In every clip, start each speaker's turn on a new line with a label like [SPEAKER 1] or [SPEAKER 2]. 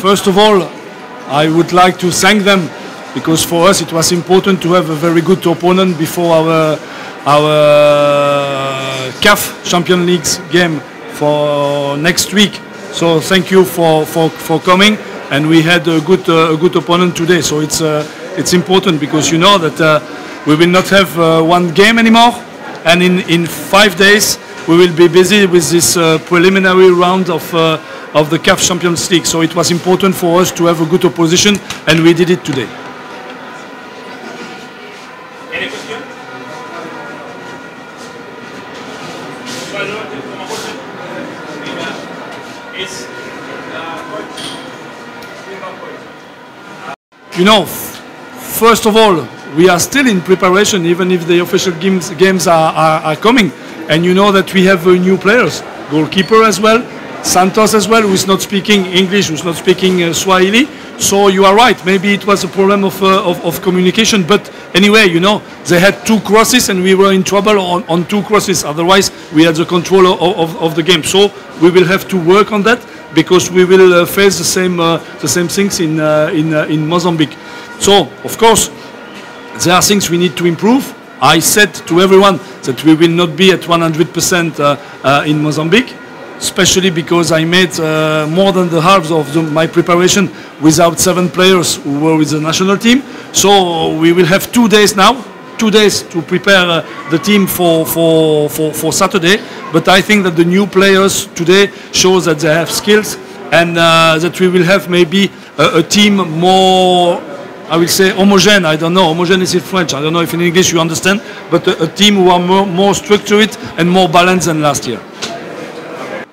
[SPEAKER 1] first of all, I would like to thank them because for us it was important to have a very good opponent before our our CAF Champion Leagues game for next week. So thank you for, for, for coming and we had a good uh, a good opponent today. So it's uh, it's important because you know that uh, we will not have uh, one game anymore and in, in five days we will be busy with this uh, preliminary round of uh, of the CAF Champions League. So it was important for us to have a good opposition and we did it today.
[SPEAKER 2] Any question? Well, no, one more question. Is coach Zimbabwe
[SPEAKER 1] you know, first of all, we are still in preparation, even if the official games, games are, are, are coming. And you know that we have uh, new players, goalkeeper as well, Santos as well, who is not speaking English, who's not speaking uh, Swahili. So you are right. Maybe it was a problem of, uh, of, of communication. But anyway, you know, they had two crosses and we were in trouble on, on two crosses. Otherwise, we had the control of, of, of the game. So we will have to work on that because we will uh, face the same, uh, the same things in, uh, in, uh, in Mozambique. So, of course, there are things we need to improve. I said to everyone that we will not be at 100% uh, uh, in Mozambique, especially because I made uh, more than the half of the, my preparation without seven players who were with the national team. So we will have two days now, two days to prepare uh, the team for, for, for, for Saturday. But I think that the new players today shows that they have skills and uh, that we will have maybe a, a team more I will say homogene. I don't know. Homogene is in French. I don't know if in English you understand. But a, a team who are more, more structured and more balanced than last year.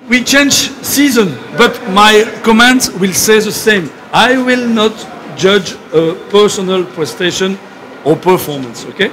[SPEAKER 1] We change season, but my comments will say the same. I will not judge a personal prestation or performance. Okay?